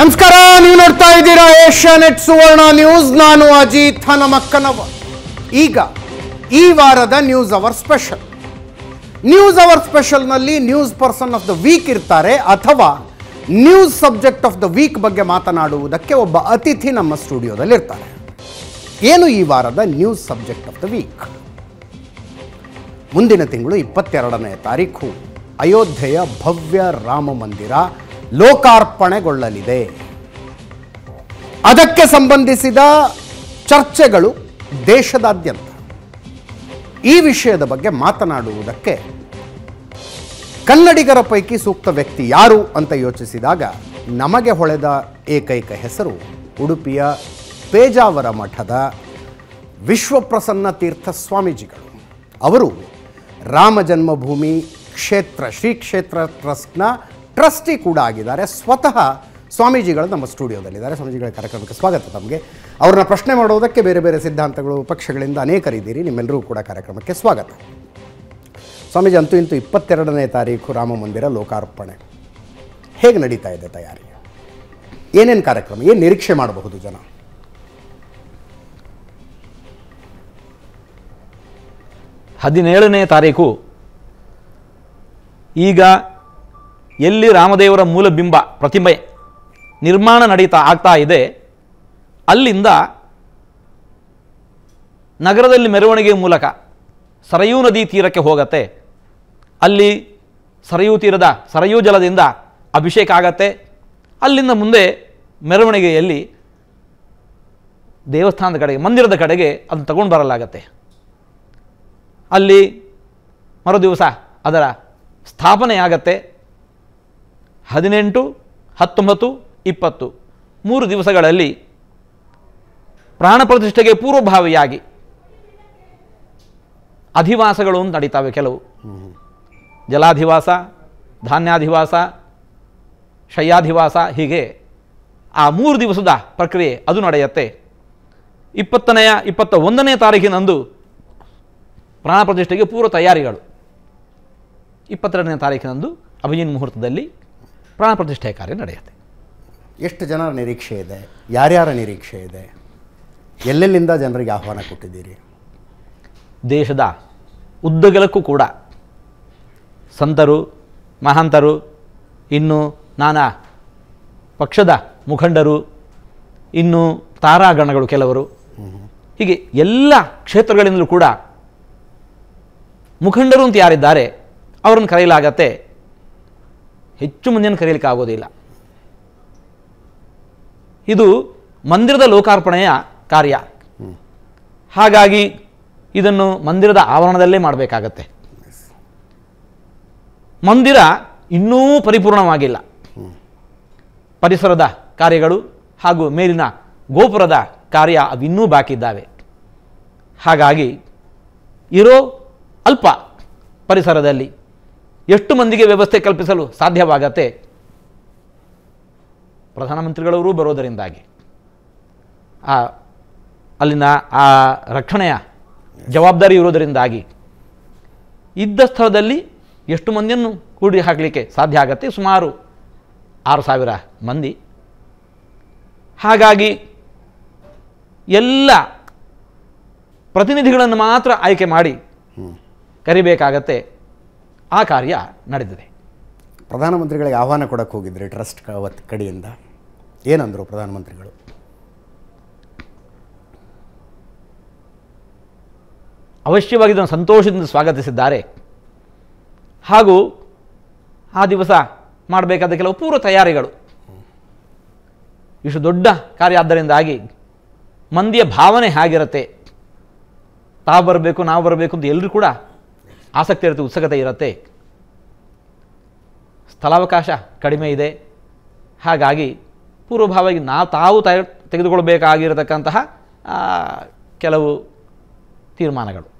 ನಮಸ್ಕಾರ, ನೀವು ನೋಡ್ತಾ ಇದ್ದೀರಾ ಏಷ್ಯಾ ನೆಟ್ ಸುವರ್ಣ ನ್ಯೂಸ್. ನಾನು ಅಜಿತ್ ಹನಮಕ್ಕನವ ಈಗ ಈ ವಾರದ news hour special. News hour ಸ್ಪೆಷಲ್ನಲ್ಲಿ news person of the week ಇರ್ತಾರೆ ಅಥವಾ news subject of the week ಬಗ್ಗೆ ಮಾತನಾಡುವುದಕ್ಕೆ ಒಬ್ಬ ಅತಿಥಿ ನಮ್ಮ ಸ್ಟುಡಿಯೋದಲ್ಲಿ ಇರ್ತಾರೆ. ಏನು ಈ ವಾರದ news subject of the week? ಮುಂದಿನ ತಿಂಗಳು ಇಪ್ಪತ್ತೆರಡನೇ ತಾರೀಕು ಅಯೋಧ್ಯೆಯ ಭವ್ಯ ರಾಮ ಮಂದಿರ ಲೋಕಾರ್ಪಣೆಗೊಳ್ಳಲಿದೆ. ಅದಕ್ಕೆ ಸಂಬಂಧಿಸಿದ ಚರ್ಚೆಗಳು ದೇಶದಾದ್ಯಂತ. ಈ ವಿಷಯದ ಬಗ್ಗೆ ಮಾತನಾಡುವುದಕ್ಕೆ ಕನ್ನಡಿಗರ ಪೈಕಿ ಸೂಕ್ತ ವ್ಯಕ್ತಿ ಯಾರು ಅಂತ ಯೋಚಿಸಿದಾಗ ನಮಗೆ ಹೊಳೆದ ಏಕೈಕ ಹೆಸರು ಉಡುಪಿಯ ಪೇಜಾವರ ಮಠದ ವಿಶ್ವಪ್ರಸನ್ನ ತೀರ್ಥ ಸ್ವಾಮೀಜಿಗಳು. ಅವರು ರಾಮ ಜನ್ಮಭೂಮಿ ಕ್ಷೇತ್ರ ಶ್ರೀ ಕ್ಷೇತ್ರ ಟ್ರಸ್ಟ್ನ ಟ್ರಸ್ಟಿ ಕೂಡ ಆಗಿದ್ದಾರೆ. ಸ್ವತಃ ಸ್ವಾಮೀಜಿಗಳು ನಮ್ಮ ಸ್ಟುಡಿಯೋದಲ್ಲಿದ್ದಾರೆ. ಸ್ವಾಮೀಜಿಗಳ ಕಾರ್ಯಕ್ರಮಕ್ಕೆ ಸ್ವಾಗತ ತಮಗೆ. ಅವ್ರನ್ನ ಪ್ರಶ್ನೆ ಮಾಡುವುದಕ್ಕೆ ಬೇರೆ ಬೇರೆ ಸಿದ್ಧಾಂತಗಳು, ಪಕ್ಷಗಳಿಂದ ಅನೇಕರಿದ್ದೀರಿ ನಿಮ್ಮೆಲ್ಲರೂ ಕೂಡ ಕಾರ್ಯಕ್ರಮಕ್ಕೆ ಸ್ವಾಗತ. ಸ್ವಾಮೀಜಿ, ಅಂತೂ ಇಂತೂ ಇಪ್ಪತ್ತೆರಡನೇ ತಾರೀಕು ರಾಮ ಮಂದಿರ ಲೋಕಾರ್ಪಣೆ. ಹೇಗೆ ನಡೀತಾ ಇದೆ ತಯಾರಿ? ಏನೇನು ಕಾರ್ಯಕ್ರಮ, ಏನು ನಿರೀಕ್ಷೆ ಮಾಡಬಹುದು ಜನ? ಹದಿನೇಳನೇ ತಾರೀಕು. ಈಗ ಎಲ್ಲಿ ರಾಮದೇವರ ಮೂಲ ಬಿಂಬ ಪ್ರತಿಮೆ ನಿರ್ಮಾಣ ನಡೀತಾ ಆಗ್ತಾ ಇದೆ, ಅಲ್ಲಿಂದ ನಗರದಲ್ಲಿ ಮೆರವಣಿಗೆ ಮೂಲಕ ಸರಯೂ ನದಿ ತೀರಕ್ಕೆ ಹೋಗತ್ತೆ. ಅಲ್ಲಿ ಸರಯೂ ತೀರದ ಸರಯೂ ಜಲದಿಂದ ಅಭಿಷೇಕ ಆಗತ್ತೆ. ಅಲ್ಲಿಂದ ಮುಂದೆ ಮೆರವಣಿಗೆಯಲ್ಲಿ ದೇವಸ್ಥಾನದ ಕಡೆಗೆ, ಮಂದಿರದ ಕಡೆಗೆ ಅದನ್ನು ತಗೊಂಡು ಬರಲಾಗತ್ತೆ. ಅಲ್ಲಿ ಮರುದಿವಸ ಅದರ ಸ್ಥಾಪನೆಯಾಗತ್ತೆ ಹದಿನೆಂಟು, ಹತ್ತೊಂಬತ್ತು, ಇಪ್ಪತ್ತು. ಮೂರು ದಿವಸಗಳಲ್ಲಿ ಪ್ರಾಣ ಪ್ರತಿಷ್ಠೆಗೆ ಪೂರ್ವಭಾವಿಯಾಗಿ ಅಧಿವಾಸಗಳು ಅಂತ ನಡೀತಾವೆ ಕೆಲವು. ಜಲಾಧಿವಾಸ, ಧಾನ್ಯಾಧಿವಾಸ, ಶಯ್ಯಾಧಿವಾಸ ಹೀಗೆ ಆ ಮೂರು ದಿವಸದ ಪ್ರಕ್ರಿಯೆ ಅದು ನಡೆಯುತ್ತೆ. ಇಪ್ಪತ್ತನೆಯ ಇಪ್ಪತ್ತ ಒಂದನೇ ತಾರೀಕಿನಂದು ಪ್ರಾಣ ಪ್ರತಿಷ್ಠೆಗೆ ಪೂರ್ವ ತಯಾರಿಗಳು. ಇಪ್ಪತ್ತೆರಡನೇ ತಾರೀಕಿನಂದು ಅಭಿಜಿನ್ ಮುಹೂರ್ತದಲ್ಲಿ ಪ್ರಾಣ ಪ್ರತಿಷ್ಠೆ ಕಾರ್ಯ ನಡೆಯುತ್ತೆ. ಎಷ್ಟು ಜನರ ನಿರೀಕ್ಷೆ ಇದೆ? ಯಾರ್ಯಾರ ನಿರೀಕ್ಷೆ ಇದೆ? ಎಲ್ಲೆಲ್ಲಿಂದ ಜನರಿಗೆ ಆಹ್ವಾನ ಕೊಟ್ಟಿದ್ದೀರಿ? ದೇಶದ ಉದ್ದಗಲಕ್ಕೂ ಕೂಡ ಸಂತರು ಮಹಾಂತರು ಇನ್ನು ನಾನಾ ಪಕ್ಷದ ಮುಖಂಡರು ಇನ್ನು ತಾರಾಗಣಗಳು ಕೆಲವರು. ಹೀಗೆ ಎಲ್ಲ ಕ್ಷೇತ್ರಗಳಿಂದಲೂ ಕೂಡ ಮುಖಂಡರು ಅಂತ ಯಾರಿದ್ದಾರೆ ಅವರನ್ನು ಕರೆಯಲಾಗತ್ತೆ ಹೆಚ್ಚು ಮಂದಿಯನ್ನು ಕರೆಯಲಿಕ್ಕೆ ಆಗೋದಿಲ್ಲ. ಇದು ಮಂದಿರದ ಲೋಕಾರ್ಪಣೆಯ ಕಾರ್ಯ. ಹಾಗಾಗಿ ಇದನ್ನು ಮಂದಿರದ ಆವರಣದಲ್ಲೇ ಮಾಡಬೇಕಾಗತ್ತೆ. ಮಂದಿರ ಇನ್ನೂ ಪರಿಪೂರ್ಣವಾಗಿಲ್ಲ. ಪರಿಸರದ ಕಾರ್ಯಗಳು ಹಾಗೂ ಮೇಲಿನ ಗೋಪುರದ ಕಾರ್ಯ ಅವಿನ್ನೂ ಬಾಕಿದ್ದಾವೆ ಹಾಗಾಗಿ ಇರೋ ಅಲ್ಪ ಪರಿಸರದಲ್ಲಿ ಎಷ್ಟು ಮಂದಿಗೆ ವ್ಯವಸ್ಥೆ ಕಲ್ಪಿಸಲು ಸಾಧ್ಯವಾಗತ್ತೆ? ಪ್ರಧಾನಮಂತ್ರಿಗಳವರು ಬರೋದರಿಂದಾಗಿ. ಆ ಅಲ್ಲಿನ ಆ ರಕ್ಷಣೆಯ ಜವಾಬ್ದಾರಿ ಇರೋದರಿಂದಾಗಿ. ಇದ್ದ ಸ್ಥಳದಲ್ಲಿ ಎಷ್ಟು ಮಂದಿಯನ್ನು ಕೂಡಿ ಹಾಕಲಿಕ್ಕೆ ಸಾಧ್ಯ ಆಗತ್ತೆ? ಸುಮಾರು ಆರು ಸಾವಿರ ಮಂದಿ. ಹಾಗಾಗಿ ಎಲ್ಲ ಪ್ರತಿನಿಧಿಗಳನ್ನು ಮಾತ್ರ ಆಯ್ಕೆ ಮಾಡಿ ಕರಿಬೇಕಾಗತ್ತೆ. ಆ ಕಾರ್ಯ ನಡೆದಿದೆ. ಪ್ರಧಾನಮಂತ್ರಿಗಳಿಗೆ ಆಹ್ವಾನ ಕೊಡಕ್ಕೆ ಹೋಗಿದ್ರಿ ಟ್ರಸ್ಟ್ ಕಡೆಯಿಂದ? ಏನಂದರು ಪ್ರಧಾನಮಂತ್ರಿಗಳು? ಅವಶ್ಯವಾಗಿ ಇದನ್ನು ಸಂತೋಷದಿಂದ ಸ್ವಾಗತಿಸಿದ್ದಾರೆ. ಹಾಗೂ ಆ ದಿವಸ ಮಾಡಬೇಕಾದ ಕೆಲವು ಪೂರ್ವ ತಯಾರಿಗಳು. ಇಷ್ಟು ದೊಡ್ಡ ಕಾರ್ಯ ಆದ್ದರಿಂದಾಗಿ ಮಂದಿಯ ಭಾವನೆ ಹೇಗಿರುತ್ತೆ? ತಾವು ಬರಬೇಕು ನಾವು ಬರಬೇಕು ಅಂತ ಎಲ್ಲರೂ ಕೂಡ ಆಸಕ್ತಿ ಇರುತ್ತೆ ಉತ್ಸುಕತೆ ಇರುತ್ತೆ. ಸ್ಥಳಾವಕಾಶ ಕಡಿಮೆ ಇದೆ. ಹಾಗಾಗಿ ಪೂರ್ವಭಾವಾಗಿ ನಾವು ತಾವು ತೆಗೆದುಕೊಳ್ಬೇಕಾಗಿರತಕ್ಕಂತಹ ಕೆಲವು ತೀರ್ಮಾನಗಳು.